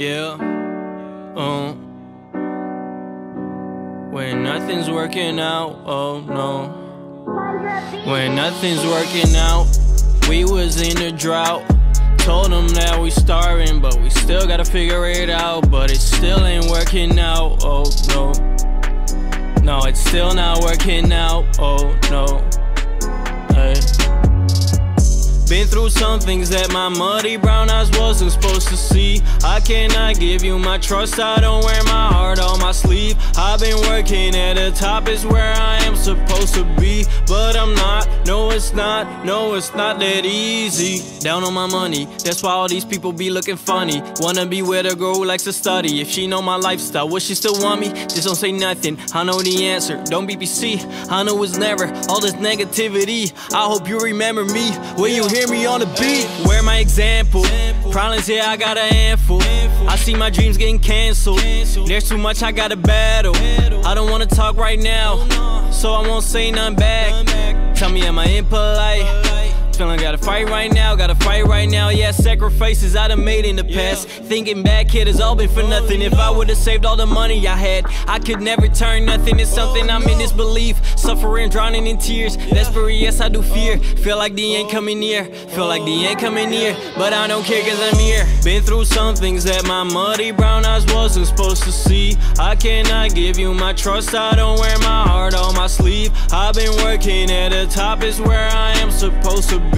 Yeah. Um. When nothing's working out, oh no. When nothing's working out, we was in a drought. Told them that we starving, but we still gotta figure it out. But it still ain't working out, oh no. No, it's still not working out, oh no. Through some things that my muddy brown eyes wasn't supposed to see. I cannot give you my trust, I don't wear my heart on my sleeve. I've been working at the top, is where I am supposed to be. But I'm not, no, it's not, no, it's not that easy. Down on my money, that's why all these people be looking funny. Wanna be with a girl who likes to study. If she know my lifestyle, would she still want me? Just don't say nothing, I know the answer. Don't BBC, I know it's never all this negativity. I hope you remember me when you hear me on the beat. Where my example? Problems, yeah, I got a handful. I see my dreams getting canceled. There's too much I gotta battle. I don't wanna talk right now, so I won't say nothing back. Tell me, am I impolite? Feeling gotta fight right now, gotta fight right now. Yeah, sacrifices I done made in the past. Thinking back, it has all been for nothing. If I would've saved all the money I had, I could never turn nothing into something. I'm in disbelief, suffering, drowning in tears. Desperate, yes, I do fear. Feel like the end coming near. Feel like the end coming near, but I don't care cause I'm here. Been through some things that my muddy brown eyes wasn't supposed to see. I cannot give you my trust, I don't wear my heart on my sleeve. I've been working at the top, is where I am supposed to be,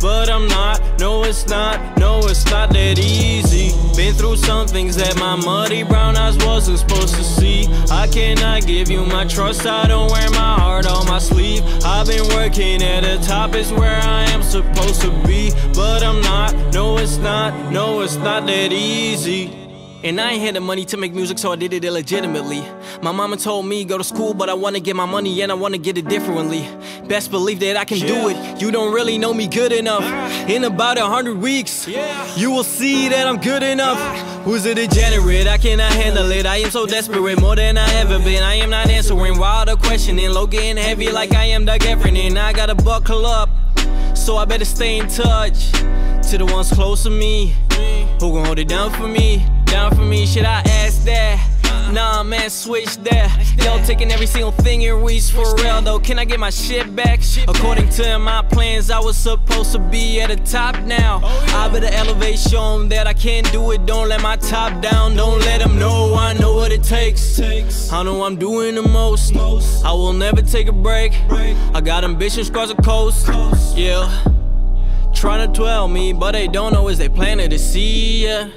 but I'm not. No, it's not. No, it's not that easy. Been through some things that my muddy brown eyes wasn't supposed to see. I cannot give you my trust. I don't wear my heart on my sleeve. I've been working at the top. Is where I am supposed to be, but I'm not. No, it's not. No, it's not that easy. And I ain't had the money to make music, so I did it illegitimately. My mama told me go to school, but I wanna get my money and I wanna get it differently. Best believe that I can do it. You don't really know me good enough. Ah. In about a hundred weeks, you will see that I'm good enough. Ah. Who's a degenerate? I cannot handle it. I am so desperate, more than I ever been. I am not answering while the questioning. Low getting heavy like I am Doug and I gotta buckle up. So I better stay in touch to the ones close to me. Who gon' hold it down for me? Down for me, should I? Man, switch that. Yo, taking every single thing in reach for real though. Can I get my shit back? According to my plans, I was supposed to be at the top now. Oh, I better elevate, show 'em that I can do it. Don't let my top down, don't let them know I know what it takes. I know I'm doing the most. I will never take a break. I got ambitions across the coast. Yeah. Trying to dwell me, but they don't know is they planted to see ya.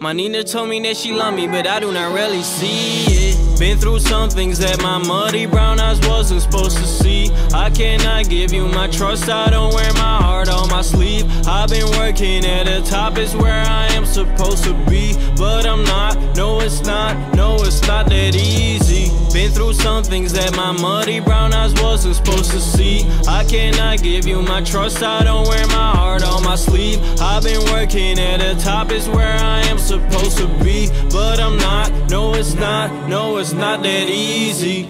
My Nina told me that she love me, but I do not really see it. Been through some things that my muddy brown eyes wasn't supposed to see. I cannot give you my trust, I don't wear my heart on my sleeve. I've been working at the top, is where I am supposed to be, but I'm not. No, it's not. No, it's not that easy. Been through some things that my muddy brown eyes wasn't supposed to see. I cannot give you my trust, I don't wear my heart on my sleeve. I've been working at the top, is where I am supposed to be, but I'm not. No, it's not. No, it's not that easy.